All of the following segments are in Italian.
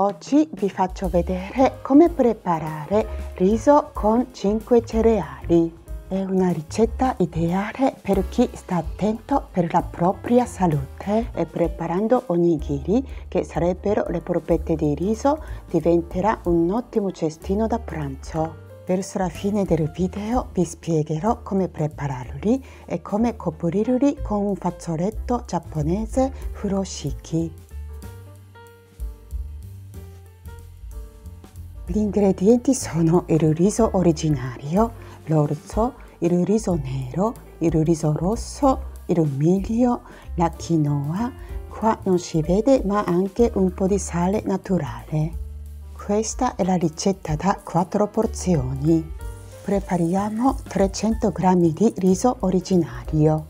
Oggi vi faccio vedere come preparare riso con 5 cereali. È una ricetta ideale per chi sta attento per la propria salute e preparando onigiri, che sarebbero le polpette di riso, diventerà un ottimo cestino da pranzo. Verso la fine del video vi spiegherò come prepararli e come coprirli con un fazzoletto giapponese furoshiki. Gli ingredienti sono il riso originario, l'orzo, il riso nero, il riso rosso, il miglio, la quinoa, qua non si vede ma anche un po' di sale naturale. Questa è la ricetta da 4 porzioni. Prepariamo 300 g di riso originario.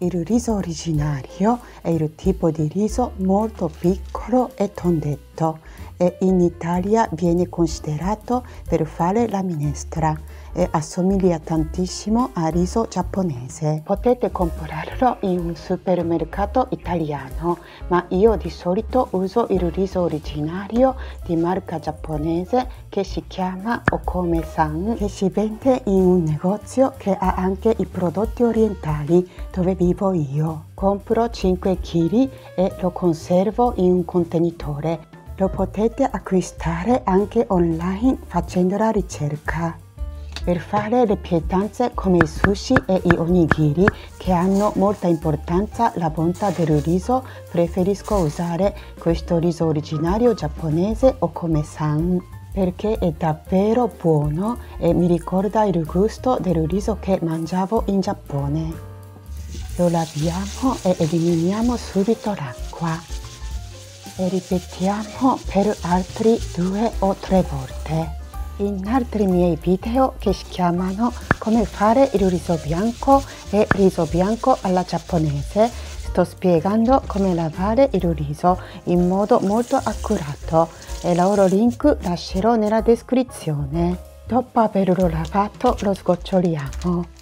Il riso originario è il tipo di riso molto piccolo e tondetto e in Italia viene considerato per fare la minestra e assomiglia tantissimo al riso giapponese. Potete comprarlo in un supermercato italiano, ma io di solito uso il riso originario di marca giapponese che si chiama Okome-san, che si vende in un negozio che ha anche i prodotti orientali dove vivo io. Compro 5 kg e lo conservo in un contenitore lo potete acquistare anche online facendo la ricerca. Per fare le pietanze come i sushi e i onigiri che hanno molta importanza la bontà del riso, preferisco usare questo riso originario giapponese o come san perché è davvero buono e mi ricorda il gusto del riso che mangiavo in Giappone. Lo laviamo e eliminiamo subito l'acqua e ripetiamo per altri due o tre volte. In altri miei video che si chiamano come fare il riso bianco e riso bianco alla giapponese sto spiegando come lavare il riso in modo molto accurato e il loro link lascerò nella descrizione. Dopo averlo lavato lo sgoccioliamo.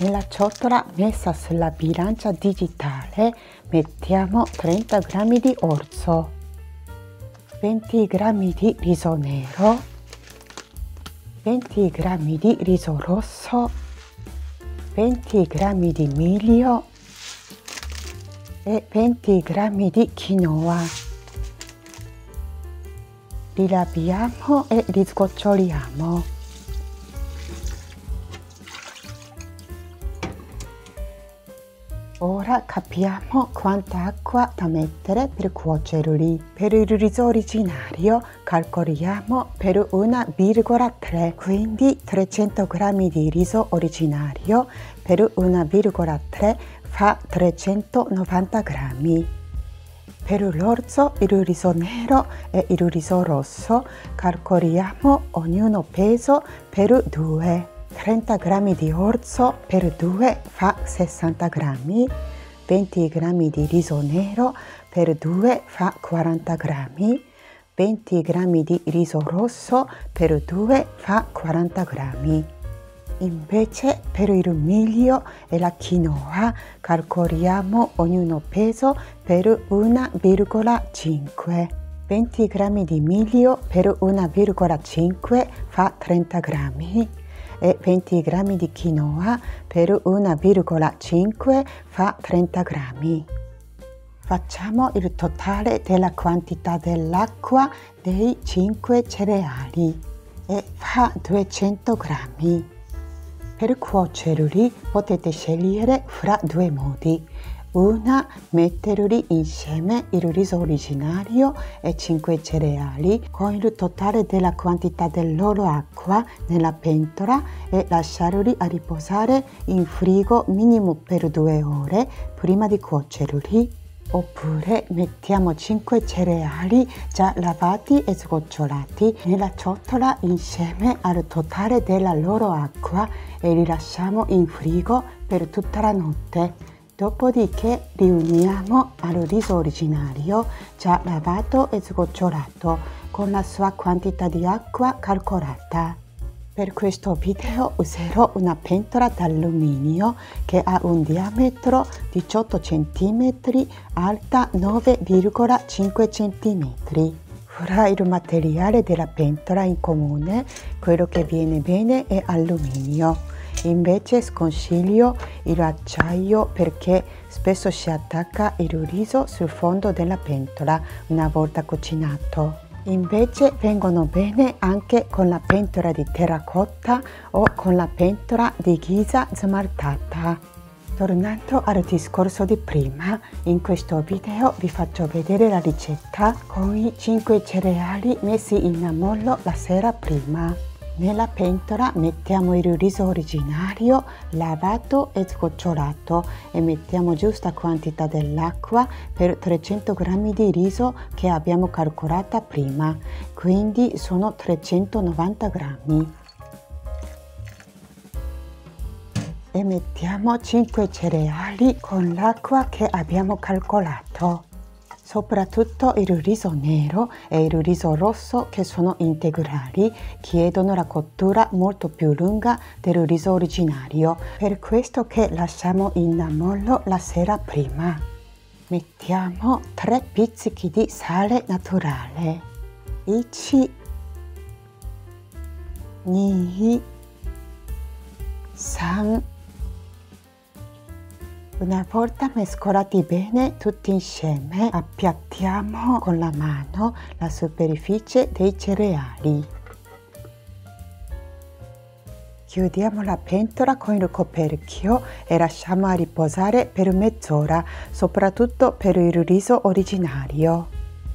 Nella ciotola messa sulla bilancia digitale mettiamo 30 g di orzo, 20 g di riso nero, 20 g di riso rosso, 20 g di miglio e 20 g di quinoa. Li laviamo e li sgoccioliamo. Ora capiamo quanta acqua da mettere per cuocerli. Per il riso originario calcoliamo per 1,3, quindi 300 g di riso originario per 1,3 fa 390 g. Per l'orzo, il riso nero e il riso rosso calcoliamo ognuno peso per 2. 30 g di orzo per 2 fa 60 g, 20 g di riso nero per 2 fa 40 g, 20 g di riso rosso per 2 fa 40 g. Invece per il miglio e la quinoa calcoliamo ognuno peso per 1,5. 20 g di miglio per 1,5 fa 30 g e 20 g di quinoa per 1,5 fa 30 g. Facciamo il totale della quantità dell'acqua dei 5 cereali e fa 200 g. Per cuocerli potete scegliere fra due modi una, metterli insieme il riso originario e 5 cereali con il totale della quantità della loro acqua nella pentola e lasciarli a riposare in frigo minimo per 2 ore prima di cuocerli. Oppure mettiamo 5 cereali già lavati e sgocciolati nella ciotola insieme al totale della loro acqua e li lasciamo in frigo per tutta la notte. Dopodiché riuniamo al riso originario già lavato e sgocciolato con la sua quantità di acqua calcolata. Per questo video userò una pentola d'alluminio che ha un diametro 18 cm, alta 9,5 cm. Ora il materiale della pentola in comune, quello che viene bene è alluminio. Invece sconsiglio l'acciaio perché spesso si attacca il riso sul fondo della pentola una volta cucinato. Invece vengono bene anche con la pentola di terracotta o con la pentola di ghisa smaltata. Tornando al discorso di prima, in questo video vi faccio vedere la ricetta con i 5 cereali messi in ammollo la sera prima. Nella pentola mettiamo il riso originario lavato e sgocciolato e mettiamo giusta quantità dell'acqua per 300 g di riso che abbiamo calcolata prima, quindi sono 390 g. E mettiamo 5 cereali con l'acqua che abbiamo calcolato. Soprattutto il riso nero e il riso rosso che sono integrali chiedono la cottura molto più lunga del riso originario, per questo che lasciamo in ammollo la sera prima. Mettiamo 3 pizzichi di sale naturale. 1 2 3 una volta mescolati bene tutti insieme, appiattiamo con la mano la superficie dei cereali. Chiudiamo la pentola con il coperchio e lasciamo a riposare per mezz'ora, soprattutto per il riso originario.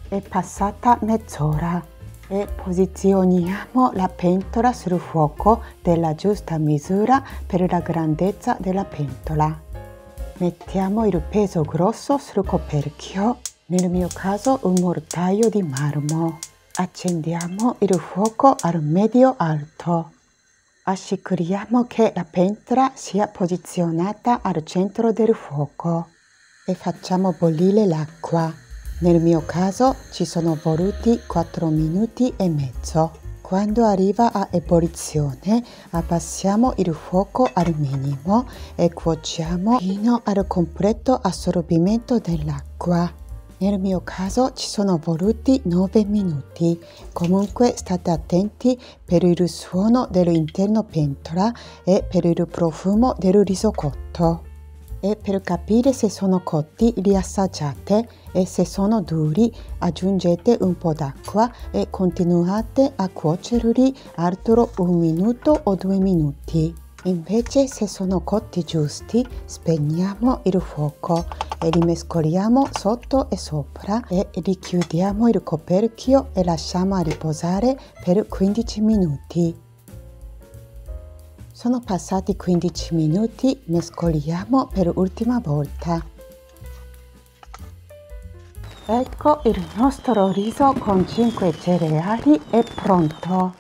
È passata mezz'ora e posizioniamo la pentola sul fuoco della giusta misura per la grandezza della pentola. Mettiamo il peso grosso sul coperchio, nel mio caso un mortaio di marmo. Accendiamo il fuoco al medio alto. Assicuriamo che la pentola sia posizionata al centro del fuoco e facciamo bollire l'acqua. Nel mio caso ci sono voluti 4 minuti e mezzo. Quando arriva a ebollizione abbassiamo il fuoco al minimo e cuociamo fino al completo assorbimento dell'acqua. Nel mio caso ci sono voluti 9 minuti. Comunque state attenti per il suono dell'interno pentola e per il profumo del riso cotto e per capire se sono cotti li assaggiate e se sono duri aggiungete un po' d'acqua e continuate a cuocerli altro un minuto o due minuti. Invece se sono cotti giusti spegniamo il fuoco e li mescoliamo sotto e sopra e richiudiamo il coperchio e lasciamo riposare per 15 minuti. Sono passati 15 minuti, mescoliamo per l'ultima volta. Ecco il nostro riso con 5 cereali è pronto.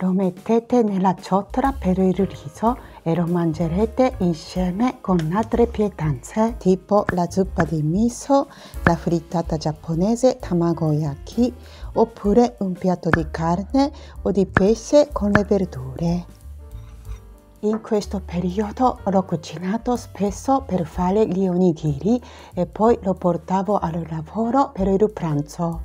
Lo mettete nella ciotola per il riso e lo mangerete insieme con altre pietanze tipo la zuppa di miso, la frittata giapponese tamago yaki oppure un piatto di carne o di pesce con le verdure. In questo periodo l'ho cucinato spesso per fare gli onigiri e poi lo portavo al lavoro per il pranzo.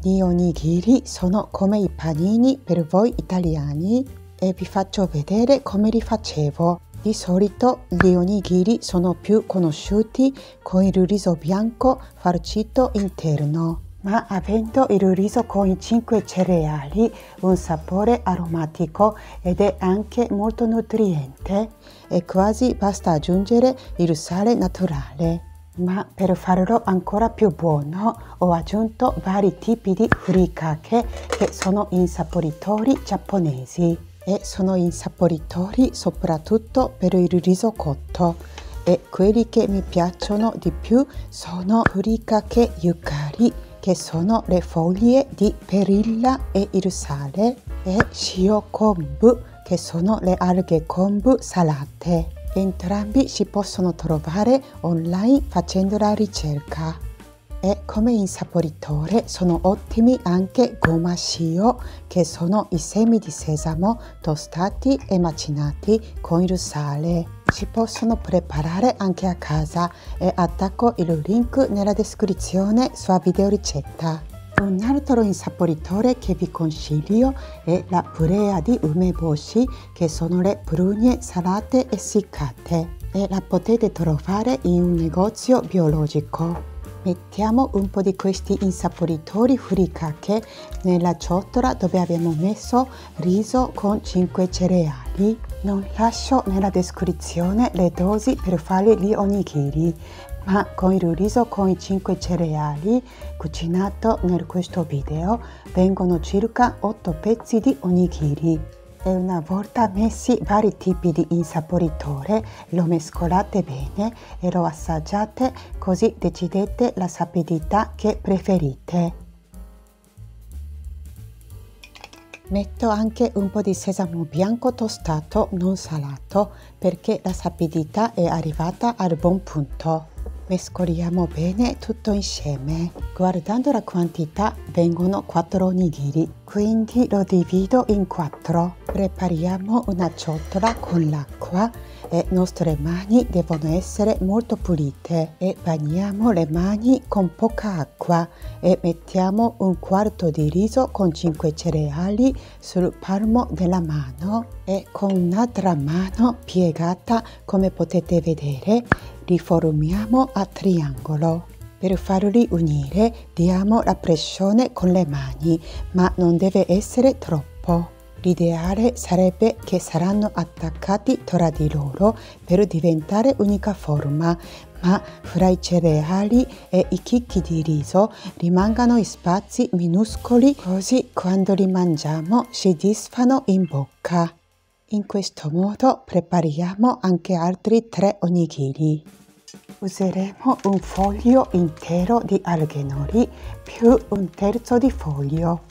Gli onigiri sono come i panini per voi italiani e vi faccio vedere come li facevo. Di solito gli onigiri sono più conosciuti con il riso bianco farcito interno ma avendo il riso con i 5 cereali un sapore aromatico ed è anche molto nutriente e quasi basta aggiungere il sale naturale. Ma per farlo ancora più buono ho aggiunto vari tipi di furikake che sono insaporitori giapponesi e sono insaporitori soprattutto per il riso cotto e quelli che mi piacciono di più sono furikake yukari che sono le foglie di perilla e il sale, e shio kombu, che sono le alghe kombu salate. Entrambi si possono trovare online facendo la ricerca. E come insaporitore sono ottimi anche goma shio, che sono i semi di sesamo tostati e macinati con il sale si possono preparare anche a casa e attacco il link nella descrizione sulla video ricetta. Un altro insaporitore che vi consiglio è la purea di umeboshi, che sono le prugne salate essiccate e la potete trovare in un negozio biologico. Mettiamo un po' di questi insaporitori furikake nella ciotola dove abbiamo messo riso con 5 cereali. Non lascio nella descrizione le dosi per fare gli onigiri, ma con il riso con i 5 cereali cucinato in questo video vengono circa 8 pezzi di onigiri e una volta messi vari tipi di insaporitore lo mescolate bene e lo assaggiate così decidete la sapidità che preferite. Metto anche un po' di sesamo bianco tostato non salato perché la sapidità è arrivata al buon punto. Mescoliamo bene tutto insieme. Guardando la quantità vengono 4 onigiri, quindi lo divido in 4. Prepariamo una ciotola con l'acqua e nostre mani devono essere molto pulite e bagniamo le mani con poca acqua e mettiamo un quarto di riso con 5 cereali sul palmo della mano e con un'altra mano piegata come potete vedere riformiamo a triangolo. Per farli unire diamo la pressione con le mani, ma non deve essere troppo. L'ideale sarebbe che saranno attaccati tra di loro per diventare unica forma, ma fra i cereali e i chicchi di riso rimangano spazi minuscoli così quando li mangiamo si disfano in bocca. In questo modo prepariamo anche altri tre onigiri. Useremo un foglio intero di alghe nori più un terzo di foglio.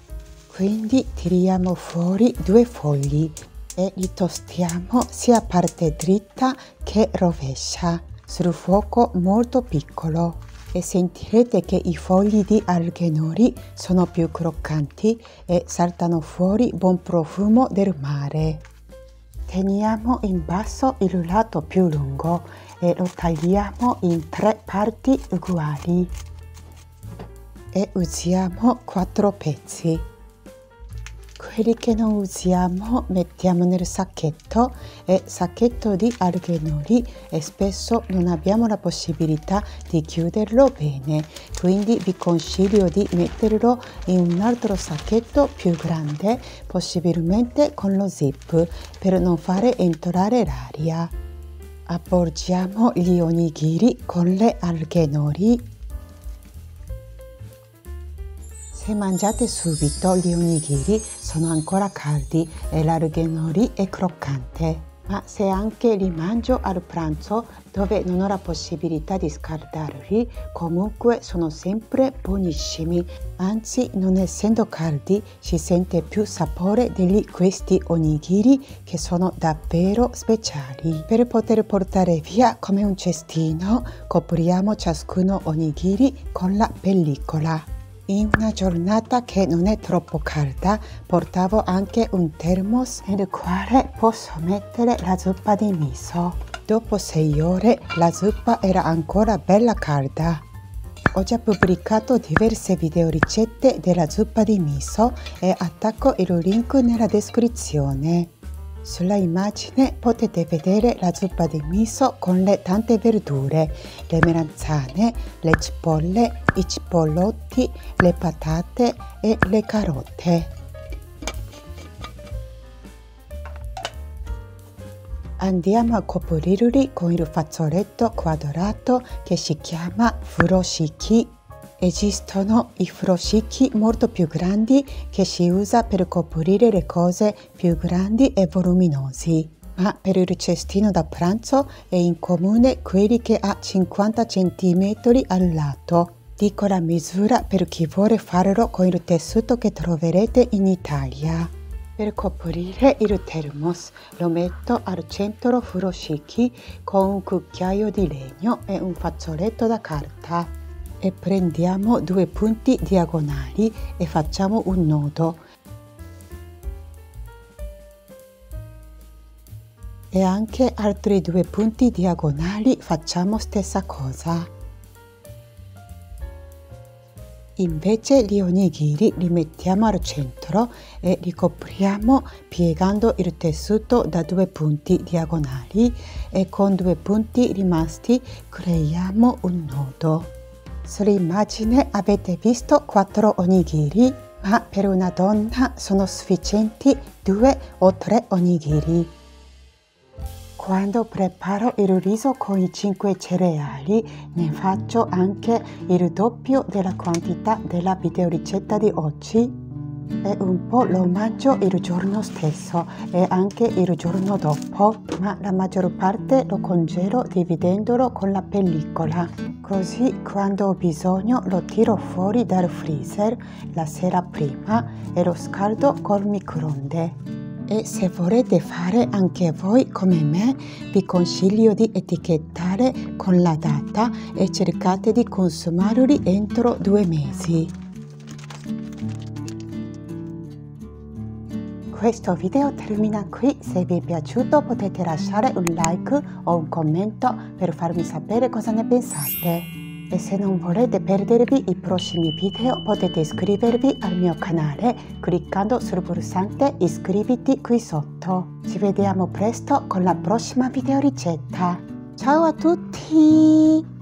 Quindi tiriamo fuori due fogli e li tostiamo sia parte dritta che rovescia sul fuoco molto piccolo e sentirete che i fogli di alghe nori sono più croccanti e saltano fuori buon profumo del mare. Teniamo in basso il lato più lungo e lo tagliamo in tre parti uguali. E usiamo quattro pezzi. Quelli che non usiamo mettiamo nel sacchetto. E sacchetto di alghe nori e spesso non abbiamo la possibilità di chiuderlo bene. Quindi vi consiglio di metterlo in un altro sacchetto più grande possibilmente con lo zip per non fare entrare l'aria appoggiamo gli onigiri con le alghe nori Se mangiate subito gli onigiri sono ancora caldi e l'arughenori è croccante. Ma se anche li mangio al pranzo dove non ho la possibilità di scaldarli, comunque sono sempre buonissimi. Anzi, non essendo caldi, si sente più sapore di questi onigiri che sono davvero speciali. Per poter portare via come un cestino, copriamo ciascuno onigiri con la pellicola. In una giornata che non è troppo calda portavo anche un thermos nel quale posso mettere la zuppa di miso. Dopo sei ore la zuppa era ancora bella calda. Ho già pubblicato diverse video ricette della zuppa di miso e attacco il link nella descrizione. Sulla immagine potete vedere la zuppa di miso con le tante verdure, le melanzane, le cipolle, i cipollotti, le patate e le carote. Andiamo a coprirli con il fazzoletto quadrato che si chiama furoshiki Esistono i froscicchi molto più grandi che si usa per coprire le cose più grandi e voluminosi, ma per il cestino da pranzo è in comune quelli che ha 50 cm al lato. Dico la misura per chi vuole farlo con il tessuto che troverete in Italia. Per coprire il thermos lo metto al centro furoshiki con un cucchiaio di legno e un fazzoletto da carta e prendiamo due punti diagonali e facciamo un nodo e anche altri due punti diagonali facciamo stessa cosa Invece gli onigiri li mettiamo al centro e li copriamo piegando il tessuto da due punti diagonali e con due punti rimasti creiamo un nodo. Sull'immagine avete visto quattro onigiri, ma per una donna sono sufficienti due o tre onigiri. Quando preparo il riso con i 5 cereali ne faccio anche il doppio della quantità della videoricetta di oggi e un po' lo mangio il giorno stesso e anche il giorno dopo, ma la maggior parte lo congelo dividendolo con la pellicola. Così quando ho bisogno lo tiro fuori dal freezer la sera prima e lo scaldo col microonde e se volete fare anche voi come me vi consiglio di etichettare con la data e cercate di consumarli entro due mesi. Questo video termina qui, se vi è piaciuto potete lasciare un like o un commento per farmi sapere cosa ne pensate. E se non volete perdervi i prossimi video potete iscrivervi al mio canale cliccando sul pulsante iscriviti qui sotto. Ci vediamo presto con la prossima video ricetta. Ciao a tutti!